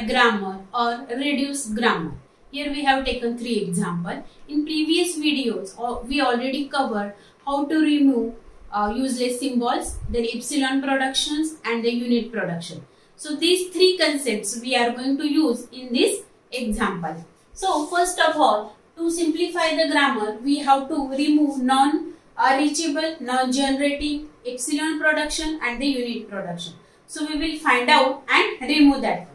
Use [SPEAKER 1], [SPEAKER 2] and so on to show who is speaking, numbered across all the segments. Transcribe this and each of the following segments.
[SPEAKER 1] grammar or reduce grammar. Here we have taken three examples. In previous videos, uh, we already covered how to remove uh, useless symbols, then epsilon productions and the unit production. So these three concepts we are going to use in this example. So first of all, to simplify the grammar, we have to remove non-reachable, non-generating, epsilon production and the unit production. So we will find out and remove that.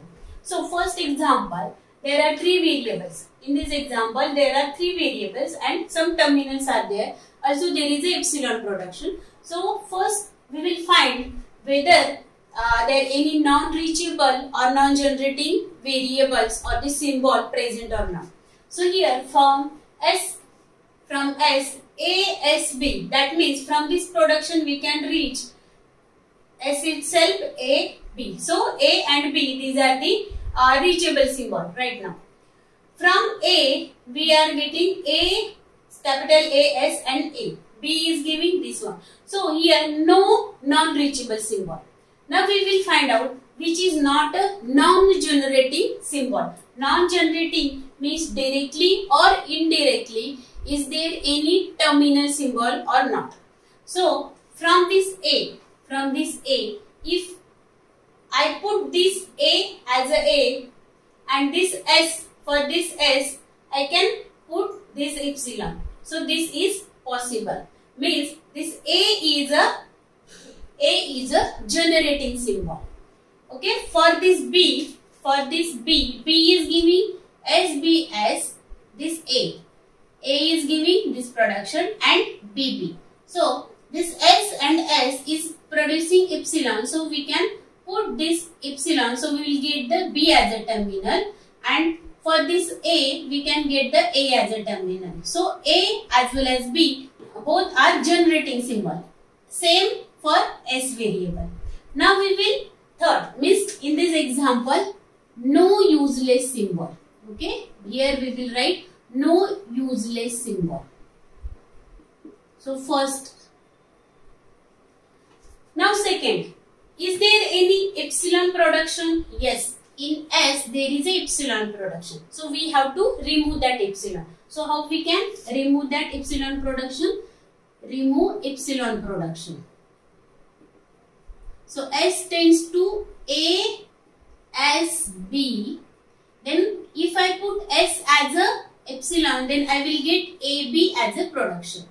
[SPEAKER 1] So first example, there are three variables. In this example, there are three variables and some terminals are there. Also there is a epsilon production. So first we will find whether uh, there are any non-reachable or non-generating variables or the symbol present or not. So here from S, from S, A, S, B. That means from this production we can reach S itself, A, B. So A and B, these are the uh, reachable symbol right now. From A, we are getting A, capital A, S and A. B is giving this one. So here no non-reachable symbol. Now we will find out which is not a non-generating symbol. Non-generating means directly or indirectly is there any terminal symbol or not. So from this A, from this A, if I put this A as a A and this S for this S, I can put this epsilon. So this is possible. Means this A is a A is a generating symbol. Okay, for this B, for this B, B is giving SBS, this A. A is giving this production and BB. So this S and S is producing epsilon. So we can put this epsilon. So we will get the B as a terminal and for this A we can get the A as a terminal. So A as well as B both are generating symbol. Same for S variable. Now we will third means in this example no useless symbol. Okay. Here we will write no useless symbol. So first now second, is there any epsilon production? Yes, in S there is a epsilon production. So we have to remove that epsilon. So how we can remove that epsilon production? Remove epsilon production. So S tends to A S B. Then if I put S as a epsilon then I will get AB as a production.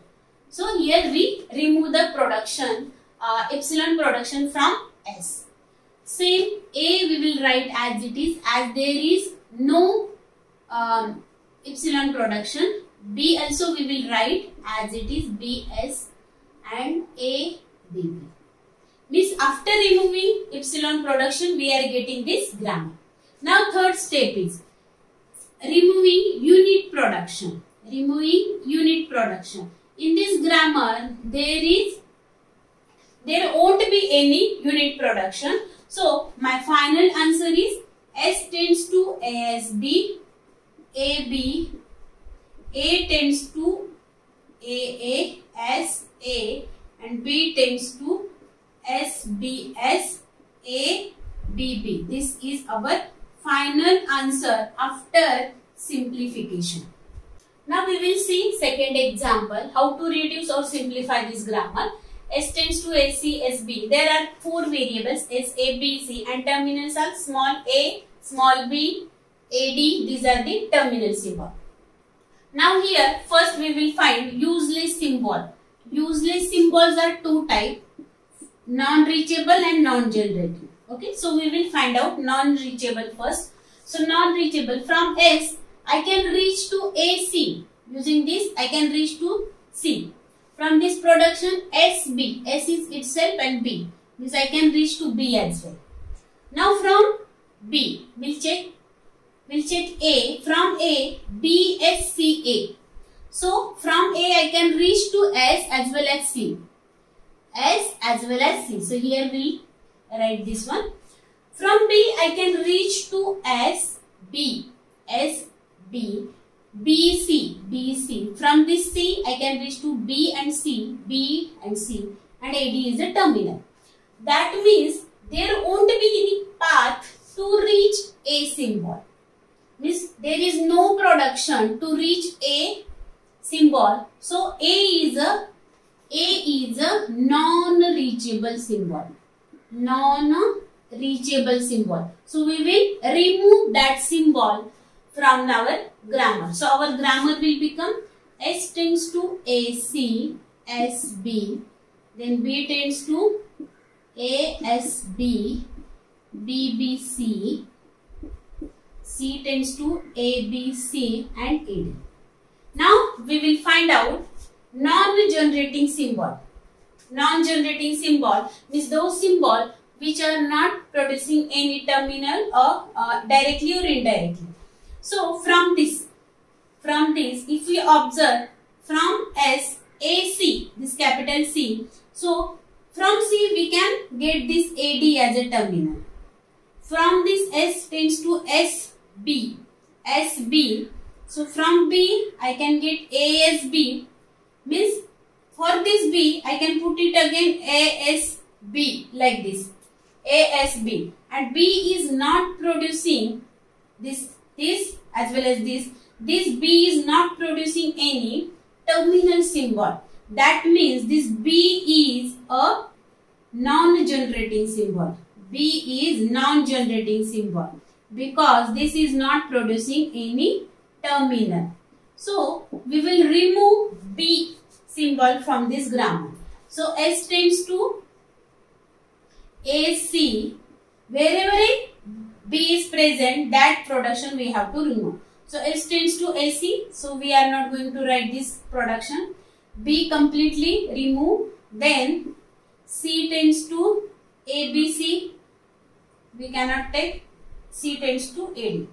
[SPEAKER 1] So here we remove the production uh, epsilon production from S. Same A we will write as it is as there is no um, epsilon production. B also we will write as it is BS and A BB. Means after removing epsilon production we are getting this grammar. Now third step is removing unit production. Removing unit production. In this grammar there is there won't be any unit production. So, my final answer is S tends to ASB, AB, A tends to AA, SA and B tends to SBS, ABB. This is our final answer after simplification. Now we will see second example how to reduce or simplify this grammar. S tends to SC, SB. There are four variables S, A, B, C and terminals are small a, small b, AD. These are the terminal symbol. Now here first we will find useless symbol. Useless symbols are two type non-reachable and non-generating. Okay, so we will find out non-reachable first. So non-reachable from S I can reach to AC. Using this I can reach to C. From this production SB, S is itself and B. Means I can reach to B as well. Now from B, we'll check, we'll check A. From A, B, S, C, A. So from A I can reach to S as well as C. S as well as C. So here we write this one. From B I can reach to S, B, S, B BC, BC. From this C, I can reach to B and C, B and C, and AD is a terminal. That means there won't be any path to reach A symbol. Means there is no production to reach A symbol. So A is a A is a non-reachable symbol. Non-reachable symbol. So we will remove that symbol from our grammar. So our grammar will become S tends to AC, SB, then B tends to ASB, BBC, C tends to ABC and AD. Now we will find out non-generating symbol. Non-generating symbol means those symbol which are not producing any terminal or uh, directly or indirectly. So from this, from this if we observe from S, A, C, this capital C. So from C we can get this AD as a terminal. From this S tends to SB, SB so from B I can get ASB means for this B I can put it again ASB like this. ASB and B is not producing this this as well as this this B is not producing any terminal symbol that means this B is a non-generating symbol B is non-generating symbol because this is not producing any terminal. So, we will remove B symbol from this grammar. So, S tends to AC. Wherever is present, that production we have to remove. So, S tends to AC. So, we are not going to write this production. B completely remove. Then, C tends to ABC. We cannot take C tends to AD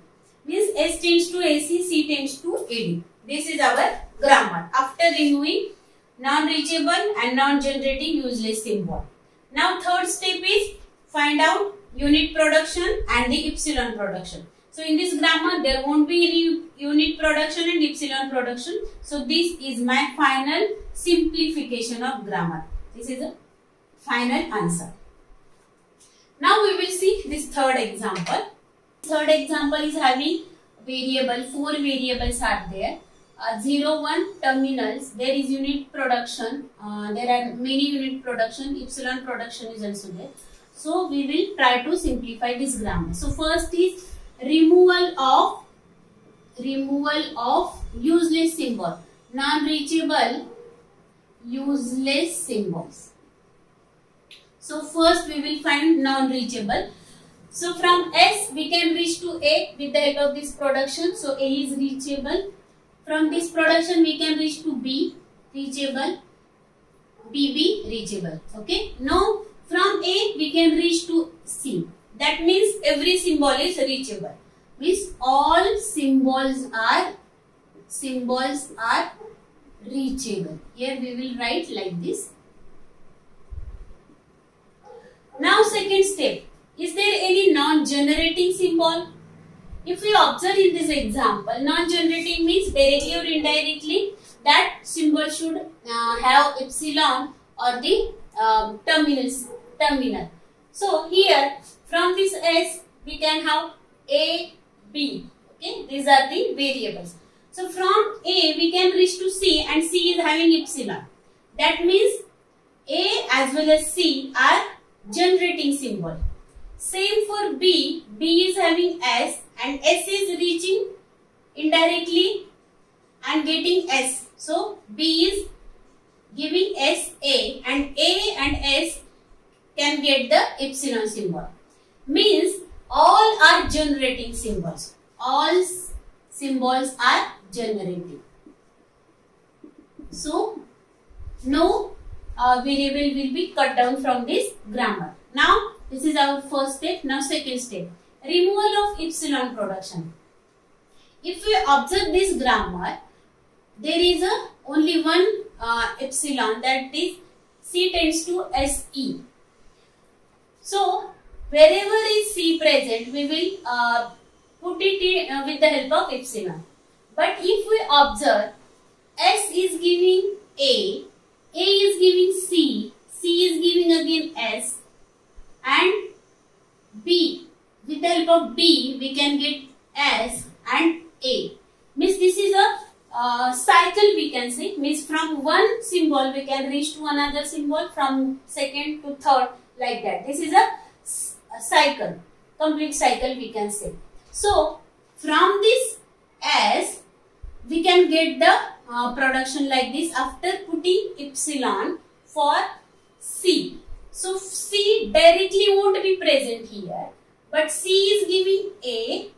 [SPEAKER 1] means S tends to AC, C tends to AD. This is our grammar after removing non-reachable and non-generating useless symbol. Now third step is find out unit production and the epsilon production. So in this grammar there won't be any unit production and epsilon production. So this is my final simplification of grammar. This is a final answer. Now we will see this third example. Third example is having variable, four variables are there. Uh, 0, 1 terminals, there is unit production, uh, there are many unit production, epsilon production is also there. So, we will try to simplify this grammar. So, first is removal of, removal of useless symbol, non-reachable useless symbols. So, first we will find non-reachable. So from S we can reach to A with the help of this production. So A is reachable. From this production we can reach to B reachable. BB reachable. Okay. Now from A we can reach to C. That means every symbol is reachable. Means all symbols are symbols are reachable. Here we will write like this. Now second step is there any non-generating symbol? If we observe in this example, non-generating means directly or indirectly that symbol should uh, have epsilon or the um, terminal, terminal. So here from this S we can have A, B. Okay, these are the variables. So from A we can reach to C and C is having epsilon. That means A as well as C are generating symbol. Same for B. B is having S and S is reaching indirectly and getting S. So, B is giving S A and A and S can get the epsilon symbol. Means all are generating symbols. All symbols are generating. So, no uh, variable will be cut down from this grammar. Now, this is our first step. Now second step. Removal of epsilon production. If we observe this grammar, there is a only one uh, epsilon that is C tends to SE. So, wherever is C present, we will uh, put it in, uh, with the help of epsilon. But if we observe S is giving A, A is giving C, C is giving again S, and B with the help of B, we can get S and A. Means this is a uh, cycle we can say. Means from one symbol we can reach to another symbol from second to third like that. This is a, a cycle, complete cycle we can say. So from this S, we can get the uh, production like this after putting epsilon for C. So C directly won't be present here. But C is giving A,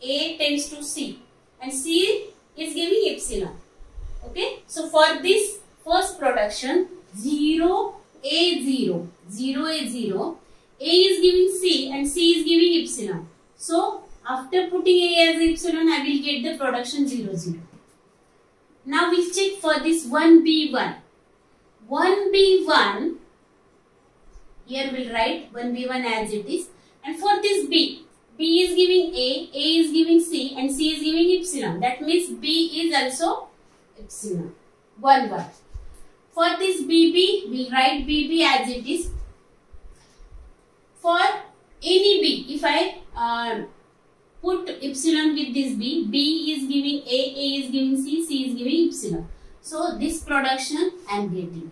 [SPEAKER 1] A tends to C and C is giving epsilon. Okay. So for this first production 0 A 0, 0 A 0, A is giving C and C is giving epsilon. So after putting A as epsilon I will get the production 0 0. Now we'll check for this 1B1. 1B1 here we'll write 1B1 as it is. And for this B, B is giving A, A is giving C and C is giving epsilon. That means B is also epsilon. 1, 1. For this BB, we'll write BB as it is. For any B, if I uh, put epsilon with this B, B is giving A, A is giving C, C is giving epsilon. So this production I am getting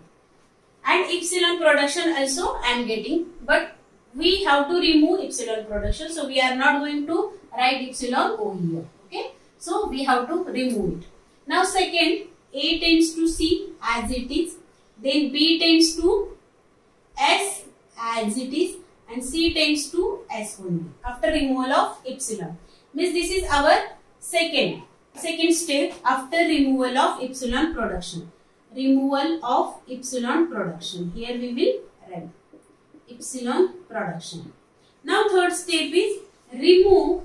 [SPEAKER 1] and epsilon production also I am getting but we have to remove epsilon production so we are not going to write epsilon over here okay? So we have to remove it. Now second a tends to c as it is then b tends to s as it is and c tends to s only after removal of epsilon. Means this is our second second step after removal of epsilon production. Removal of epsilon production. Here we will write epsilon production. Now third step is remove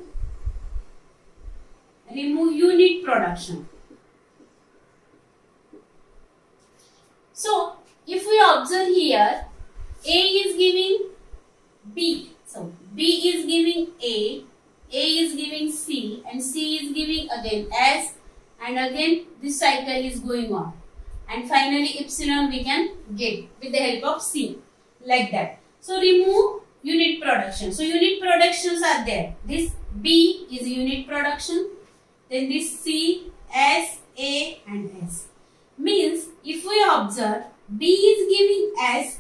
[SPEAKER 1] remove unit production. So if we observe here A is giving B. So B is giving A, A is giving C and C is giving again S and again this cycle is going on and finally epsilon we can get with the help of C like that. So remove unit production. So unit productions are there. This B is unit production. Then this C, S, A and S. Means if we observe B is giving S,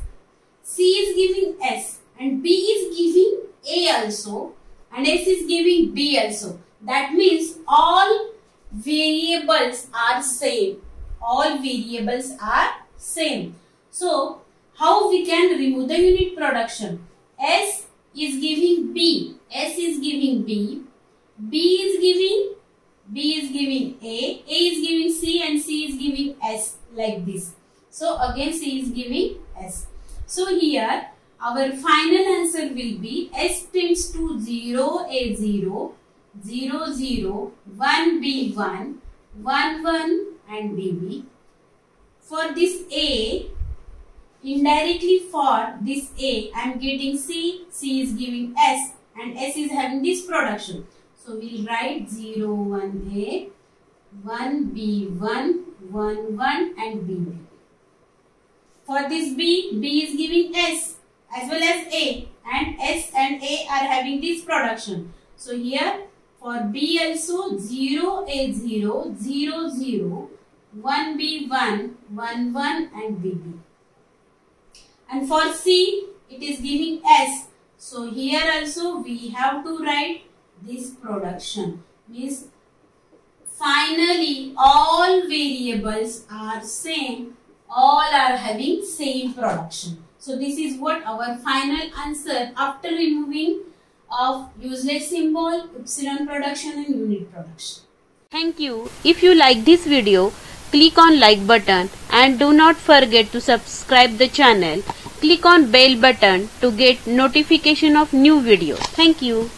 [SPEAKER 1] C is giving S and B is giving A also and S is giving B also. That means all variables are same all variables are same. So, how we can remove the unit production? S is giving B, S is giving B, B is giving, B is giving A, A is giving C and C is giving S like this. So, again C is giving S. So, here our final answer will be S tends to 0, A 0, 0, 0, 1, B 1, 1, 1, and BB. For this A, indirectly for this A, I am getting C, C is giving S and S is having this production. So, we will write 0, 1A, 1B1, 1, 1 and BB. For this B, B is giving S as well as A and S and A are having this production. So, here for B also 0, A 0, 0, 0 1B1, 1, 1 and BB. And for C, it is giving S. So here also we have to write this production. Means finally all variables are same. All are having same production. So this is what our final answer after removing of useless symbol, epsilon production and unit production.
[SPEAKER 2] Thank you. If you like this video, click on like button and do not forget to subscribe the channel. Click on bell button to get notification of new videos. Thank you.